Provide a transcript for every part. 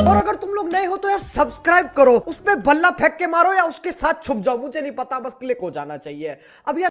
और अगर तुम लोग नए हो तो यार सब्सक्राइब करो, उसमें बल्ला फेंक के मारो या उसके साथ छुप जाओ, मुझे नहीं पता, बस क्लिक हो जाना चाहिए। अब यार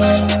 Bye.